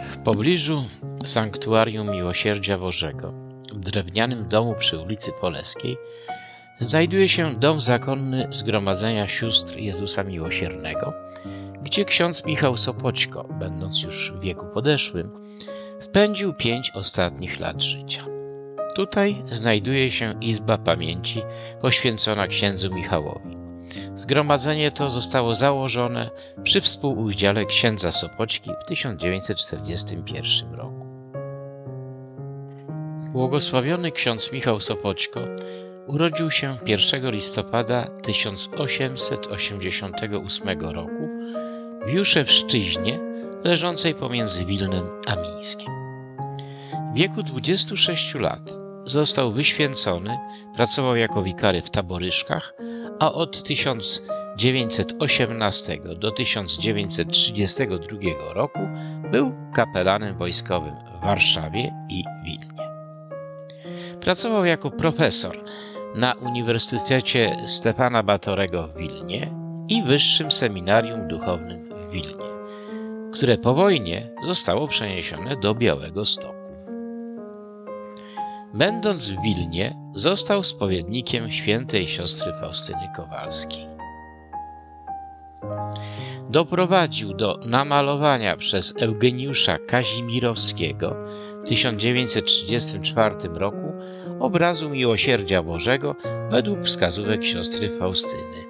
W pobliżu Sanktuarium Miłosierdzia Bożego, w drewnianym domu przy ulicy Poleskiej, znajduje się dom zakonny Zgromadzenia Sióstr Jezusa Miłosiernego, gdzie ksiądz Michał Sopoćko, będąc już w wieku podeszłym, spędził pięć ostatnich lat życia. Tutaj znajduje się Izba Pamięci poświęcona księdzu Michałowi. Zgromadzenie to zostało założone przy współudziale księdza Sopoćki w 1941 roku. Błogosławiony ksiądz Michał Sopoćko urodził się 1 listopada 1888 roku w Juszewszczyźnie, leżącej pomiędzy Wilnem a Mińskiem. W wieku 26 lat został wyświęcony, pracował jako wikary w Taboryszkach, a od 1918 do 1932 roku był kapelanem wojskowym w Warszawie i Wilnie. Pracował jako profesor na Uniwersytecie Stefana Batorego w Wilnie i Wyższym Seminarium Duchownym w Wilnie, które po wojnie zostało przeniesione do Białego Stoku. Będąc w Wilnie, został spowiednikiem świętej siostry Faustyny Kowalskiej. Doprowadził do namalowania przez Eugeniusza Kazimirowskiego w 1934 roku obrazu Miłosierdzia Bożego według wskazówek siostry Faustyny.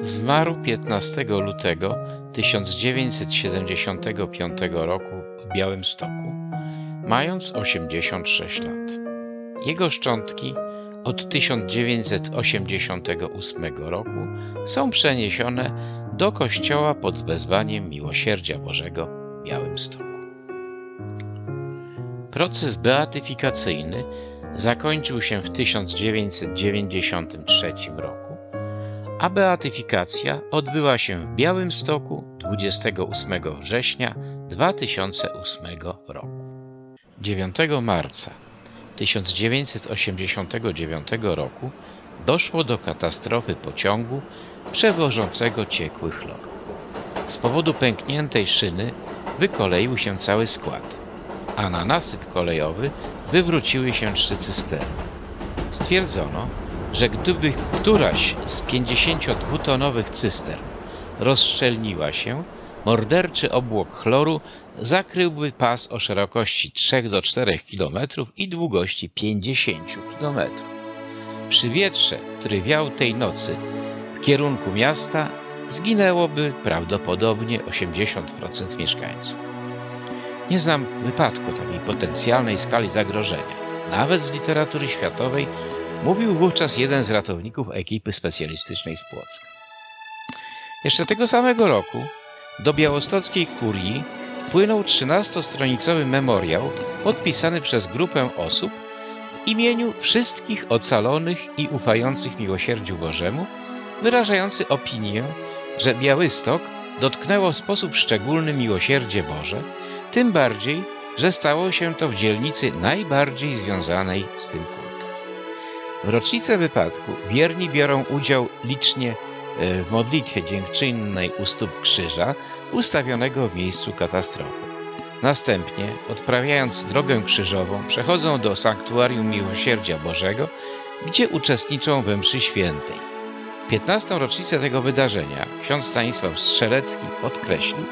Zmarł 15 lutego 1975 roku w Białymstoku, mając 86 lat. Jego szczątki od 1988 roku są przeniesione do kościoła pod wezwaniem Miłosierdzia Bożego w Białymstoku. Proces beatyfikacyjny zakończył się w 1993 roku, a beatyfikacja odbyła się w Białymstoku 28 września 2008 roku. 9 marca 1989 roku doszło do katastrofy pociągu przewożącego ciekły chlor. Z powodu pękniętej szyny wykoleił się cały skład, a na nasyp kolejowy wywróciły się trzy cysterny. Stwierdzono, że gdyby któraś z 52-tonowych cystern rozszczelniła się, morderczy obłok chloru zakryłby pas o szerokości 3 do 4 km i długości 50 km. Przy wietrze, który wiał tej nocy w kierunku miasta, zginęłoby prawdopodobnie 80% mieszkańców. Nie znam wypadku takiej potencjalnej skali zagrożenia. Nawet z literatury światowej mówił wówczas jeden z ratowników ekipy specjalistycznej z Płocka. Jeszcze tego samego roku do białostockiej kurii wpłynął 13-stronicowy memoriał podpisany przez grupę osób w imieniu wszystkich ocalonych i ufających miłosierdziu Bożemu, wyrażający opinię, że Białystok dotknęło w sposób szczególny miłosierdzie Boże, tym bardziej, że stało się to w dzielnicy najbardziej związanej z tym kultem. W rocznicę wypadku wierni biorą udział licznie w modlitwie dziękczynnej u stóp krzyża ustawionego w miejscu katastrofy. Następnie, odprawiając drogę krzyżową, przechodzą do sanktuarium Miłosierdzia Bożego, gdzie uczestniczą we mszy świętej. 15. rocznicę tego wydarzenia ksiądz Stanisław Strzelecki podkreślił,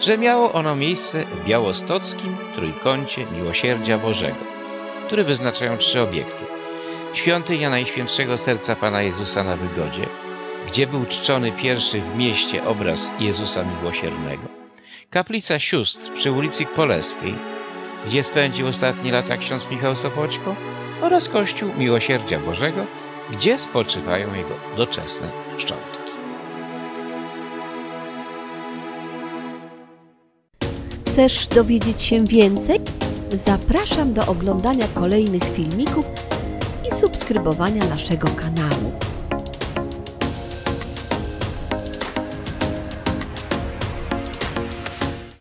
że miało ono miejsce w białostockim trójkącie Miłosierdzia Bożego, który wyznaczają trzy obiekty. Świątynia Najświętszego Serca Pana Jezusa na Wygodzie, gdzie był czczony pierwszy w mieście obraz Jezusa Miłosiernego. Kaplica Sióstr przy ulicy Poleskiej, gdzie spędził ostatnie lata ksiądz Michał Sopoćko oraz Kościół Miłosierdzia Bożego, gdzie spoczywają jego doczesne szczątki. Chcesz dowiedzieć się więcej? Zapraszam do oglądania kolejnych filmików i subskrybowania naszego kanału.